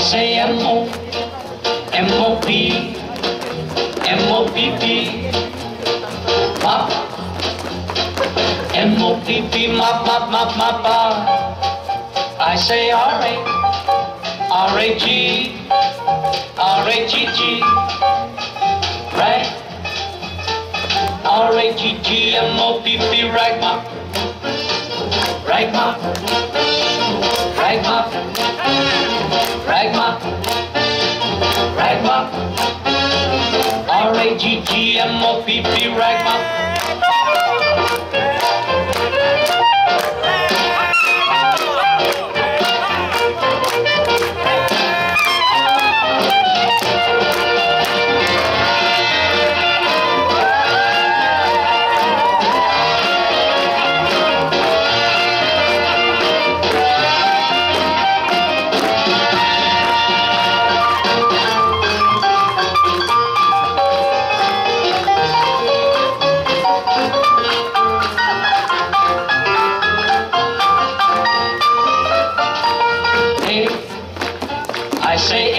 I say M-O, M-O-P, M-O-P-P, pop, M-O-P-P, mop, mop, mop, mop, mop. I say R-A, R-A-G, R-A-G-G, right? R-A-G-G, M-O-P-P, right, mop, right, mop. Rag mop, rag mop,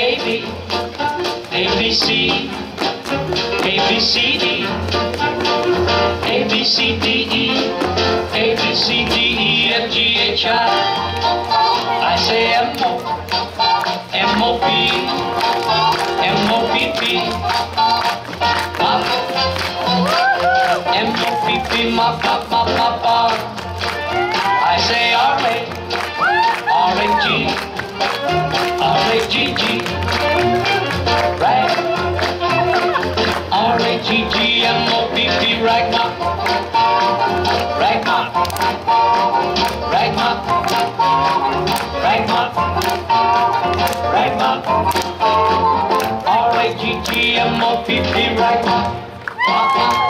A, B, A, B, C, A, B, C, D, A, B, C, D, E, A, B, C, D, E, F, G, H, I. I say M, O, M, O, P, M, O, P, P, say I G G M O P P.